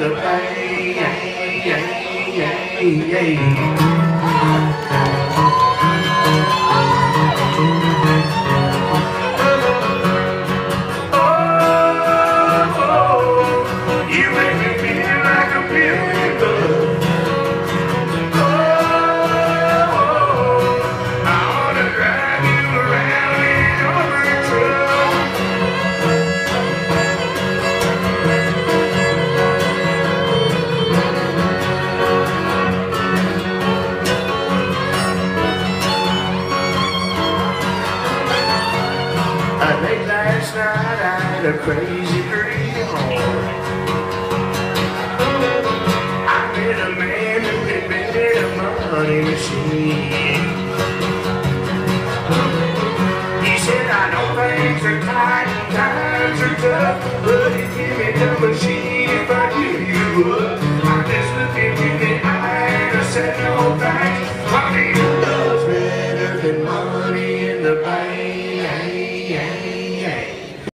được đây night I had a crazy dream I a man who invented a money machine He said I know things are tight and times are tough. But he give me the machine if I give you up I just looked him in the eye and I said no thanks. Money does better than money in the bank